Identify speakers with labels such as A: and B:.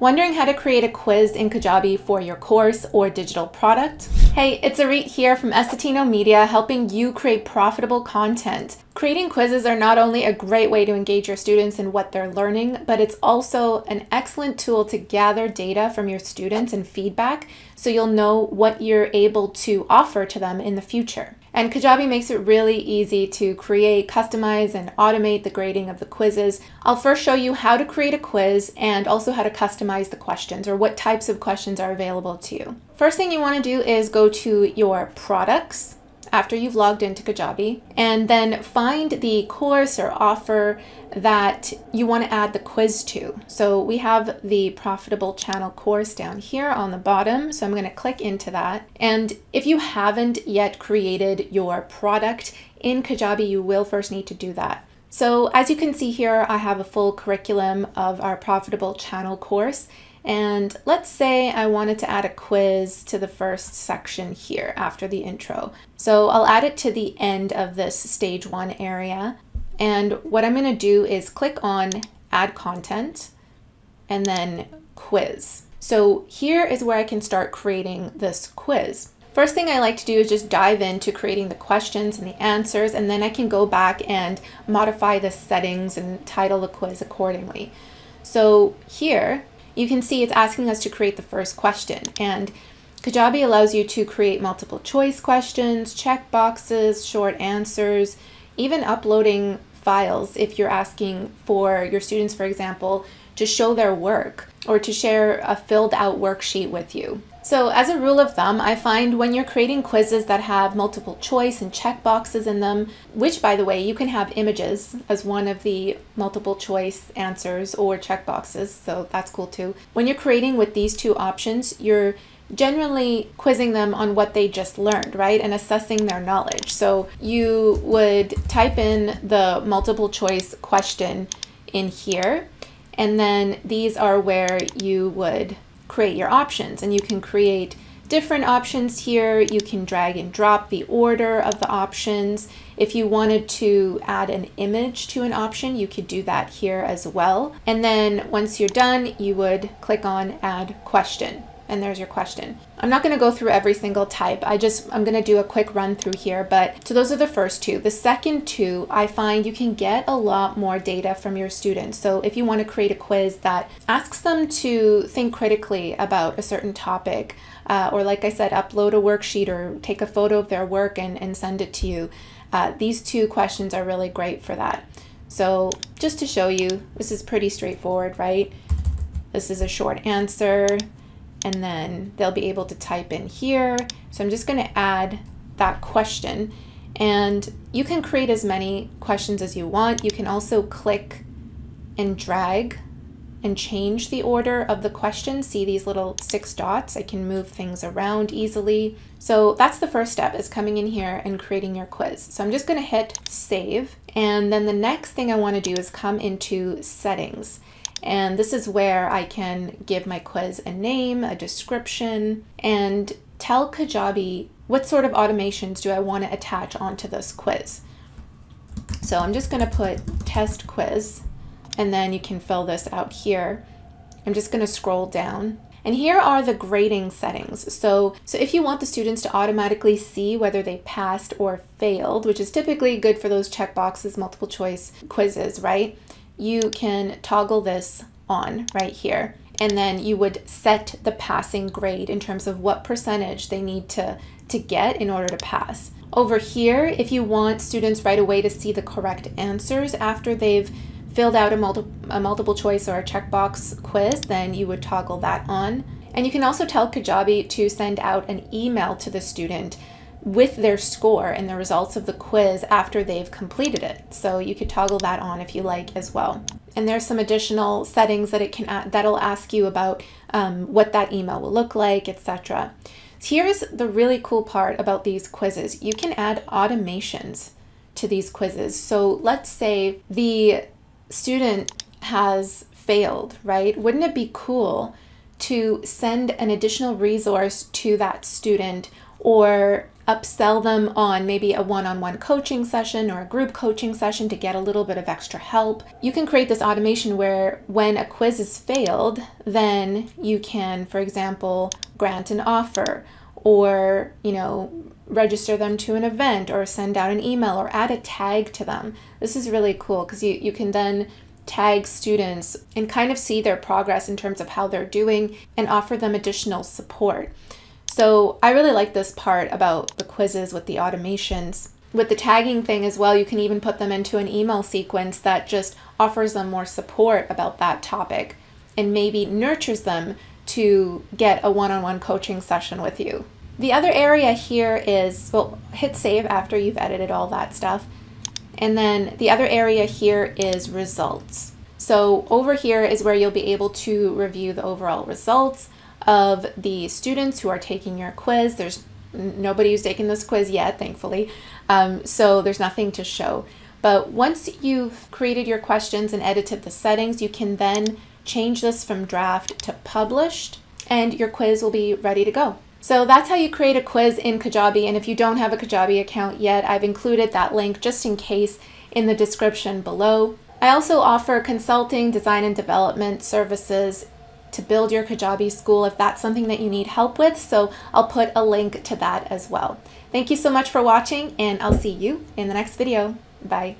A: Wondering how to create a quiz in Kajabi for your course or digital product? Hey, it's Arit here from Essetino Media helping you create profitable content. Creating quizzes are not only a great way to engage your students in what they're learning, but it's also an excellent tool to gather data from your students and feedback so you'll know what you're able to offer to them in the future. And Kajabi makes it really easy to create, customize, and automate the grading of the quizzes. I'll first show you how to create a quiz and also how to customize the questions or what types of questions are available to you. First thing you want to do is go to your products after you've logged into Kajabi and then find the course or offer that you want to add the quiz to. So we have the profitable channel course down here on the bottom. So I'm going to click into that. And if you haven't yet created your product in Kajabi, you will first need to do that. So as you can see here, I have a full curriculum of our profitable channel course. And let's say I wanted to add a quiz to the first section here after the intro. So I'll add it to the end of this stage one area. And what I'm gonna do is click on add content and then quiz. So here is where I can start creating this quiz. First thing I like to do is just dive into creating the questions and the answers, and then I can go back and modify the settings and title the quiz accordingly. So here, you can see it's asking us to create the first question. And Kajabi allows you to create multiple choice questions, check boxes, short answers, even uploading files if you're asking for your students, for example, to show their work or to share a filled out worksheet with you. So as a rule of thumb, I find when you're creating quizzes that have multiple choice and check boxes in them, which by the way, you can have images as one of the multiple choice answers or check boxes, so that's cool too. When you're creating with these two options, you're generally quizzing them on what they just learned, right? And assessing their knowledge. So you would type in the multiple choice question in here, and then these are where you would create your options and you can create different options here. You can drag and drop the order of the options. If you wanted to add an image to an option, you could do that here as well. And then once you're done, you would click on add question and there's your question. I'm not going to go through every single type. I just, I'm going to do a quick run through here, but so those are the first two. The second two, I find you can get a lot more data from your students. So if you want to create a quiz that asks them to think critically about a certain topic, uh, or like I said, upload a worksheet or take a photo of their work and, and send it to you, uh, these two questions are really great for that. So just to show you, this is pretty straightforward, right? This is a short answer and then they'll be able to type in here. So I'm just going to add that question and you can create as many questions as you want. You can also click and drag and change the order of the question. See these little six dots? I can move things around easily. So that's the first step is coming in here and creating your quiz. So I'm just gonna hit save. And then the next thing I wanna do is come into settings. And this is where I can give my quiz a name, a description, and tell Kajabi what sort of automations do I want to attach onto this quiz. So I'm just going to put test quiz, and then you can fill this out here. I'm just going to scroll down. And here are the grading settings. So, so if you want the students to automatically see whether they passed or failed, which is typically good for those checkboxes, multiple choice quizzes, right? You can toggle this on right here. And then you would set the passing grade in terms of what percentage they need to, to get in order to pass. Over here, if you want students right away to see the correct answers after they've filled out a, multi a multiple choice or a checkbox quiz, then you would toggle that on. And you can also tell Kajabi to send out an email to the student with their score and the results of the quiz after they've completed it. So you could toggle that on if you like as well. And there's some additional settings that it can that'll ask you about um, what that email will look like, etc. Here's the really cool part about these quizzes. You can add automations to these quizzes. So let's say the student has failed, right? Wouldn't it be cool to send an additional resource to that student or upsell them on maybe a one on one coaching session or a group coaching session to get a little bit of extra help. You can create this automation where when a quiz is failed, then you can, for example, grant an offer or, you know, register them to an event or send out an email or add a tag to them. This is really cool because you, you can then tag students and kind of see their progress in terms of how they're doing and offer them additional support. So I really like this part about the quizzes with the automations. With the tagging thing as well, you can even put them into an email sequence that just offers them more support about that topic and maybe nurtures them to get a one on one coaching session with you. The other area here is, well, hit save after you've edited all that stuff. And then the other area here is results. So over here is where you'll be able to review the overall results of the students who are taking your quiz. There's nobody who's taken this quiz yet, thankfully. Um, so there's nothing to show. But once you've created your questions and edited the settings, you can then change this from draft to published and your quiz will be ready to go. So that's how you create a quiz in Kajabi. And if you don't have a Kajabi account yet, I've included that link just in case in the description below. I also offer consulting, design and development services to build your Kajabi school if that's something that you need help with. So I'll put a link to that as well. Thank you so much for watching and I'll see you in the next video. Bye.